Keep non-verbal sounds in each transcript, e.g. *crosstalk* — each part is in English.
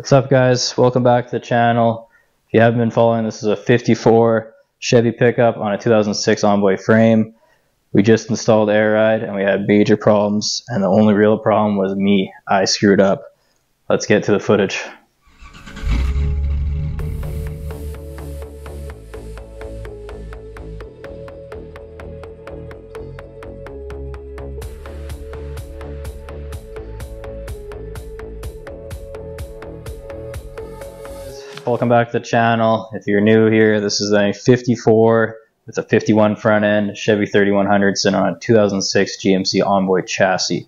What's up guys? Welcome back to the channel. If you haven't been following, this is a 54 Chevy pickup on a 2006 Envoy frame. We just installed air ride and we had major problems and the only real problem was me. I screwed up. Let's get to the footage. Welcome back to the channel. If you're new here, this is a 54 with a 51 front end Chevy 3100 sitting on a 2006 GMC Envoy chassis.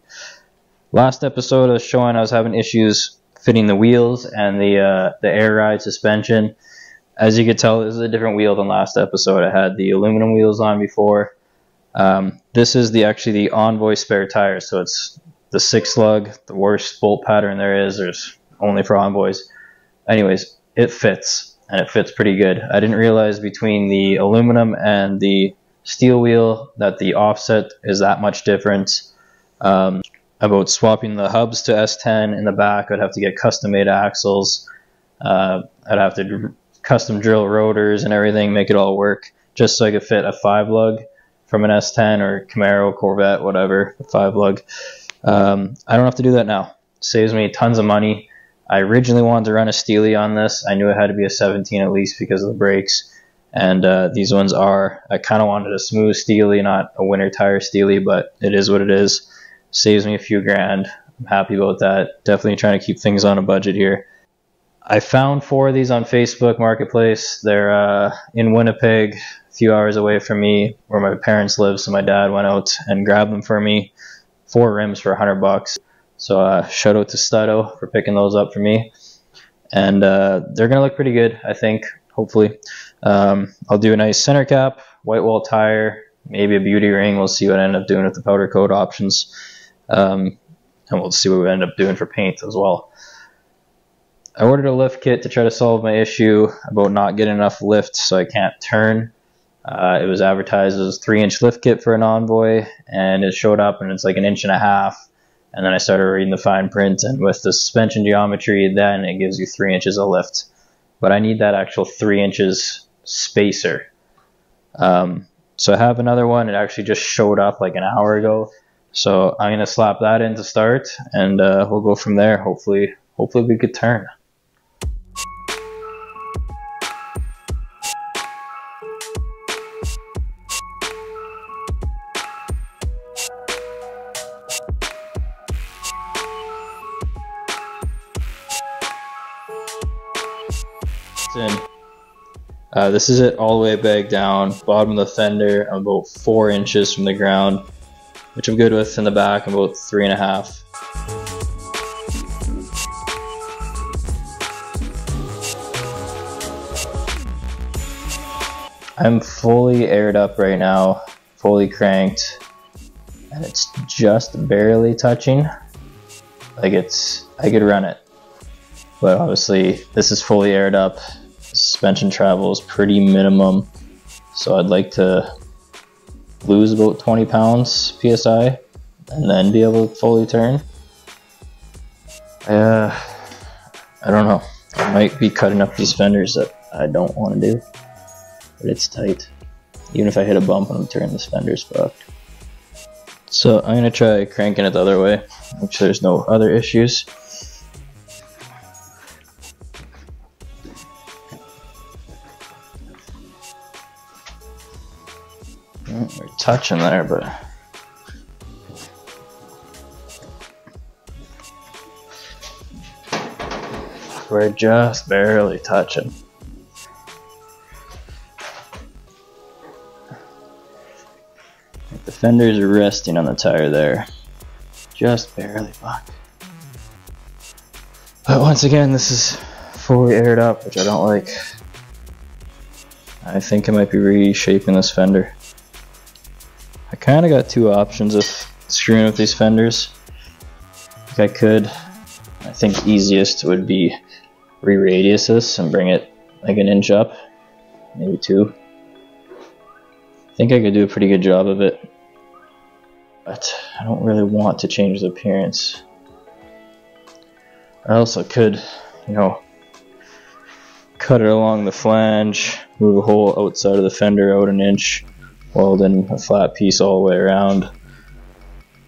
Last episode I was showing I was having issues fitting the wheels and the uh, the air ride suspension. As you could tell, this is a different wheel than last episode. I had the aluminum wheels on before. Um, this is the actually the Envoy spare tire, so it's the six lug, the worst bolt pattern there is. There's only for Envoys. Anyways, it fits and it fits pretty good. I didn't realize between the aluminum and the steel wheel that the offset is that much different. Um, about swapping the hubs to S10 in the back, I'd have to get custom made axles. Uh, I'd have to custom drill rotors and everything, make it all work, just so I could fit a five lug from an S10 or Camaro, Corvette, whatever, five lug. Um, I don't have to do that now. Saves me tons of money. I originally wanted to run a Steely on this. I knew it had to be a 17 at least because of the brakes. And uh, these ones are, I kind of wanted a smooth Steely, not a winter tire Steely, but it is what it is. Saves me a few grand. I'm happy about that. Definitely trying to keep things on a budget here. I found four of these on Facebook Marketplace. They're uh, in Winnipeg, a few hours away from me, where my parents live. So my dad went out and grabbed them for me. Four rims for 100 bucks. So uh, shout out to Studo for picking those up for me. And uh, they're going to look pretty good, I think, hopefully. Um, I'll do a nice center cap, white wall tire, maybe a beauty ring. We'll see what I end up doing with the powder coat options. Um, and we'll see what we end up doing for paint as well. I ordered a lift kit to try to solve my issue about not getting enough lift so I can't turn. Uh, it was advertised as a 3 inch lift kit for an Envoy, and it showed up and it's like an inch and a half and then I started reading the fine print, and with the suspension geometry, then it gives you three inches of lift. But I need that actual three inches spacer. Um, so I have another one. It actually just showed up like an hour ago. So I'm gonna slap that in to start, and uh, we'll go from there. Hopefully, hopefully we could turn. Uh, this is it all the way back down, bottom of the fender, I'm about four inches from the ground, which I'm good with in the back, I'm about three and a half. I'm fully aired up right now, fully cranked, and it's just barely touching. Like it's, I could run it. But obviously this is fully aired up, suspension travel is pretty minimum. So I'd like to lose about 20 pounds PSI and then be able to fully turn. Uh, I don't know. I might be cutting up these fenders that I don't want to do. But it's tight. Even if I hit a bump and I'm turning this fender's fucked. So I'm going to try cranking it the other way. Make sure there's no other issues. Touching there, but we're just barely touching. The fenders are resting on the tire there. Just barely, fuck. But once again, this is fully aired up, which I don't like. I think I might be reshaping this fender. I kind of got two options of screwing with these fenders. If I could, I think easiest would be re-radius this and bring it like an inch up, maybe two. I think I could do a pretty good job of it, but I don't really want to change the appearance. I also could you know, cut it along the flange, move a hole outside of the fender out an inch, weld in a flat piece all the way around.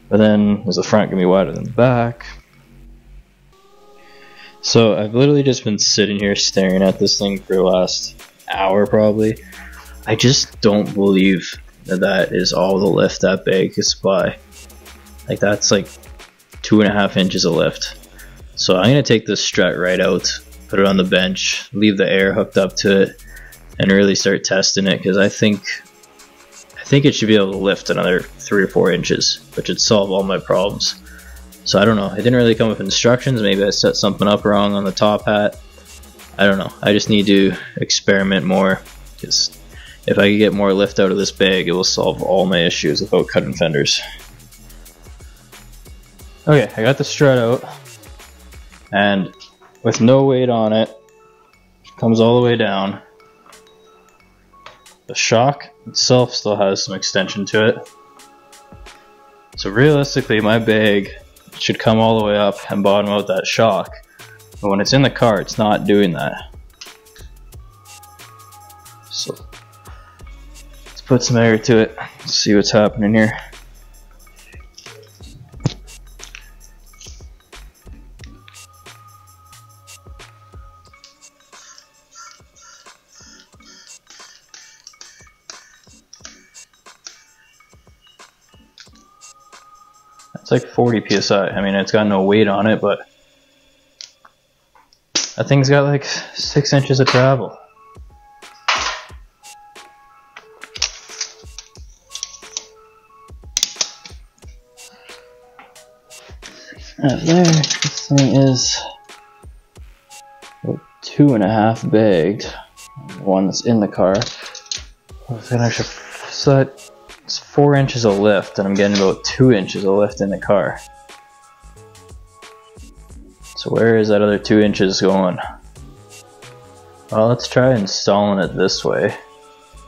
But then, is the front gonna be wider than the back? So I've literally just been sitting here staring at this thing for the last hour probably. I just don't believe that that is all the lift that bag is by. Like that's like two and a half inches of lift. So I'm gonna take this strut right out, put it on the bench, leave the air hooked up to it, and really start testing it because I think I think it should be able to lift another three or four inches, which would solve all my problems. So I don't know. It didn't really come with instructions. Maybe I set something up wrong on the top hat. I don't know. I just need to experiment more because if I could get more lift out of this bag, it will solve all my issues without cutting fenders. Okay, I got the strut out, and with no weight on it, it comes all the way down. The shock itself still has some extension to it. So realistically, my bag should come all the way up and bottom out that shock. But when it's in the car, it's not doing that. So let's put some air to it, see what's happening here. Like 40 psi. I mean, it's got no weight on it, but that thing's got like six inches of travel. Right there, this thing is two and a half bagged. One that's in the car. So that it's four inches of lift, and I'm getting about two inches of lift in the car. So where is that other two inches going? Well, let's try installing it this way,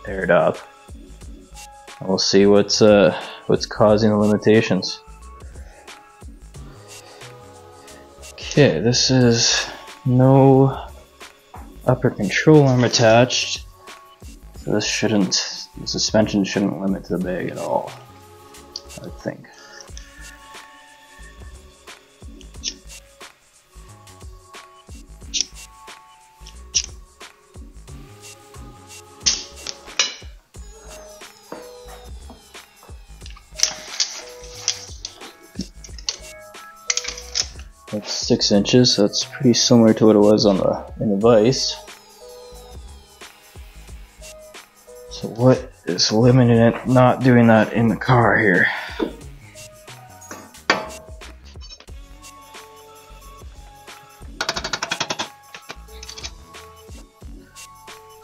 aired up. And we'll see what's uh, what's causing the limitations. Okay, this is no upper control arm attached. So this shouldn't the suspension shouldn't limit to the bag at all, I think. That's six inches. That's pretty similar to what it was on the in the vise. Is limiting it not doing that in the car here?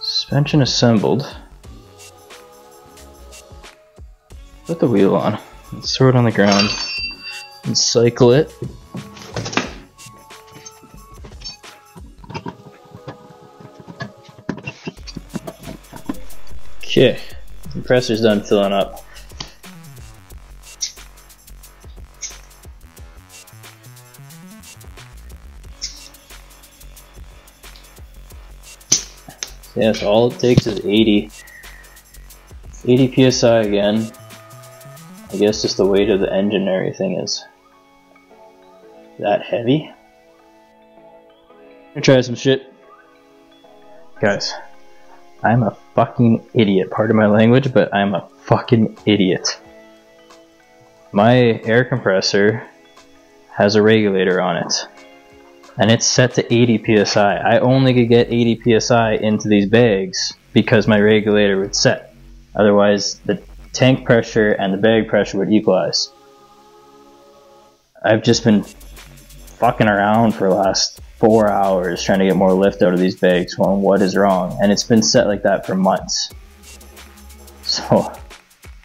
Suspension assembled. Put the wheel on. Let's throw it on the ground and cycle it. Okay, compressor's done filling up. yeah, so all it takes is 80. 80 psi again. I guess just the weight of the engine and everything is that heavy. I'm gonna try some shit. Guys, I'm a fucking idiot. Pardon my language, but I'm a fucking idiot. My air compressor has a regulator on it. And it's set to 80 psi. I only could get 80 psi into these bags because my regulator would set. Otherwise, the tank pressure and the bag pressure would equalize. I've just been fucking around for the last four hours trying to get more lift out of these bags Well, what is wrong? And it's been set like that for months. So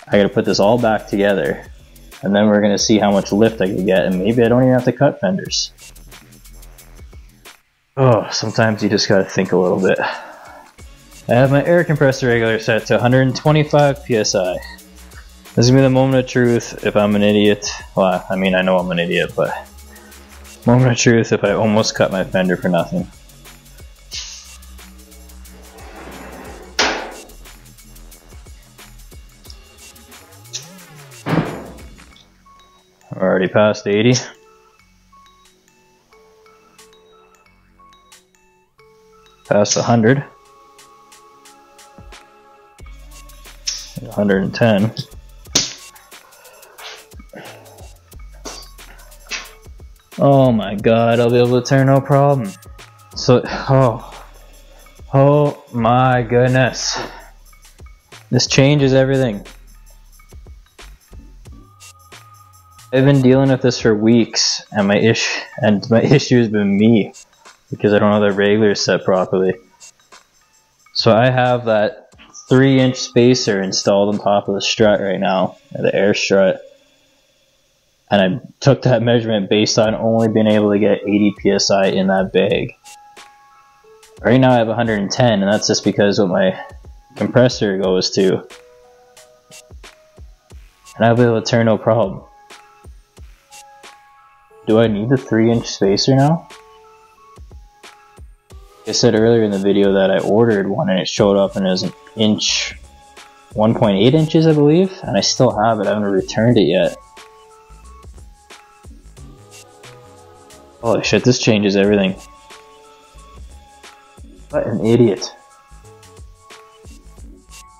I gotta put this all back together and then we're gonna see how much lift I can get and maybe I don't even have to cut fenders. Oh sometimes you just gotta think a little bit. I have my air compressor regulator set to 125 psi this is gonna be the moment of truth if I'm an idiot. Well I mean I know I'm an idiot but Moment of truth if I almost cut my fender for nothing. Already past 80. Past 100. 110. Oh my god, I'll be able to turn no problem. So, oh, oh my goodness. This changes everything. I've been dealing with this for weeks, and my ish and my *laughs* issue has been me because I don't have the regular set properly. So I have that three inch spacer installed on top of the strut right now, the air strut. And I took that measurement based on only being able to get 80 psi in that bag. Right now I have 110, and that's just because what my compressor goes to. And I'll be able to turn no problem. Do I need the 3 inch spacer now? I said earlier in the video that I ordered one and it showed up and it was an inch, 1.8 inches I believe, and I still have it, I haven't returned it yet. Holy shit, this changes everything. What an idiot.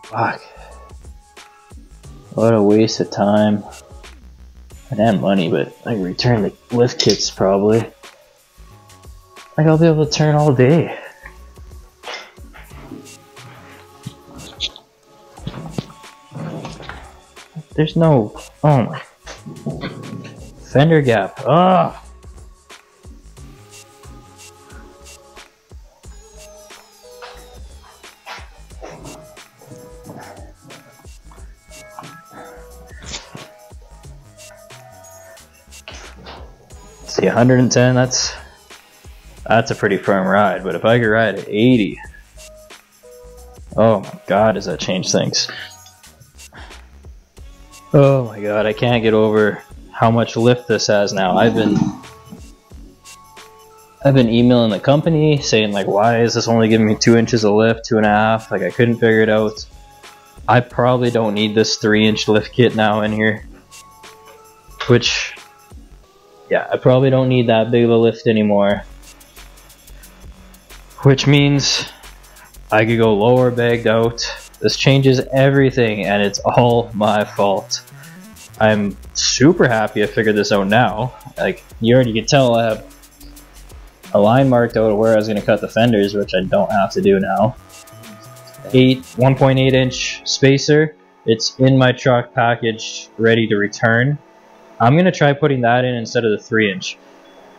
Fuck. What a waste of time and money, but I can return the lift kits probably. Like I'll be able to turn all day. There's no, oh my, fender gap, ah. 110, that's that's a pretty firm ride, but if I could ride at 80, oh my god, does that change things. Oh my god, I can't get over how much lift this has now. I've been I've been emailing the company saying like why is this only giving me two inches of lift, two and a half? Like I couldn't figure it out. I probably don't need this three inch lift kit now in here. Which yeah, I probably don't need that big of a lift anymore. Which means I could go lower bagged out. This changes everything and it's all my fault. I'm super happy I figured this out now. Like, you already can tell I have a line marked out of where I was going to cut the fenders, which I don't have to do now. 8, 1.8 inch spacer. It's in my truck package, ready to return. I'm going to try putting that in instead of the 3 inch.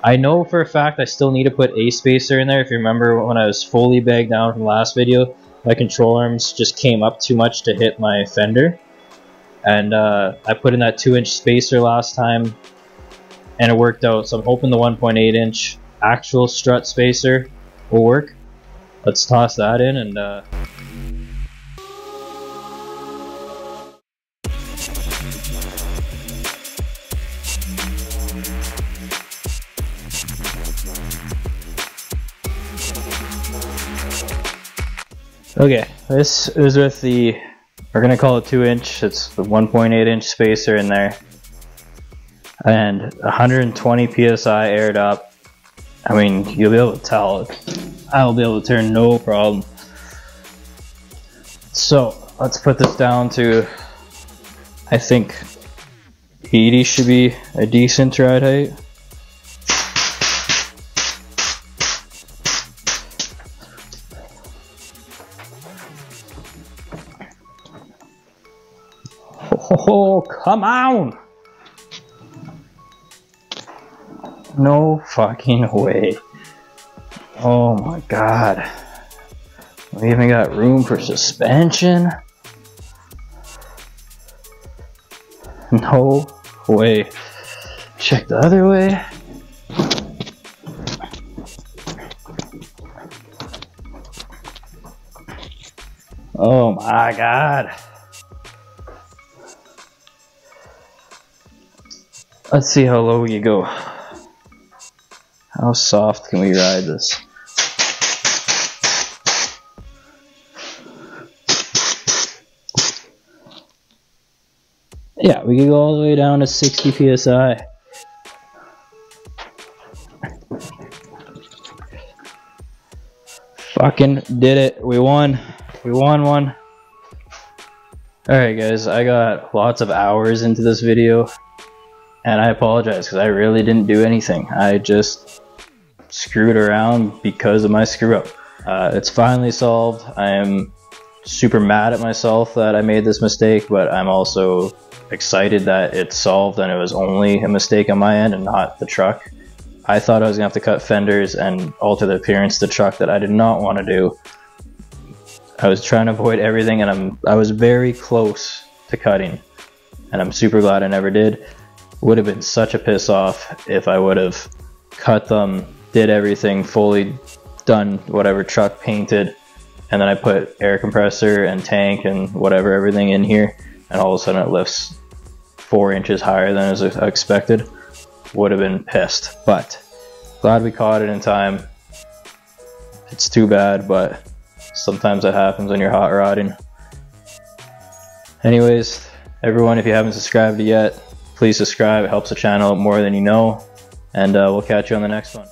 I know for a fact I still need to put a spacer in there. If you remember when I was fully bagged down from the last video, my control arms just came up too much to hit my fender. And uh, I put in that 2 inch spacer last time and it worked out. So I'm hoping the 1.8 inch actual strut spacer will work. Let's toss that in and uh, Okay, this is with the, we're to call it 2 inch, it's the 1.8 inch spacer in there. And 120 psi aired up. I mean, you'll be able to tell. I'll be able to turn no problem. So, let's put this down to, I think 80 should be a decent ride height. Oh, come on! No fucking way. Oh my god. We even got room for suspension? No way. Check the other way. Oh my god. Let's see how low you go. How soft can we ride this? Yeah, we could go all the way down to 60 psi. Fucking did it. We won. We won one. Alright guys, I got lots of hours into this video and I apologize because I really didn't do anything. I just screwed around because of my screw up. Uh, it's finally solved. I am super mad at myself that I made this mistake, but I'm also excited that it's solved and it was only a mistake on my end and not the truck. I thought I was gonna have to cut fenders and alter the appearance of the truck that I did not want to do. I was trying to avoid everything and I'm I was very close to cutting and I'm super glad I never did. Would have been such a piss off if I would have cut them, did everything fully done whatever truck painted and then I put air compressor and tank and whatever everything in here and all of a sudden it lifts four inches higher than was expected would have been pissed but glad we caught it in time it's too bad but Sometimes that happens when you're hot rodding. Anyways, everyone, if you haven't subscribed yet, please subscribe. It helps the channel more than you know. And uh, we'll catch you on the next one.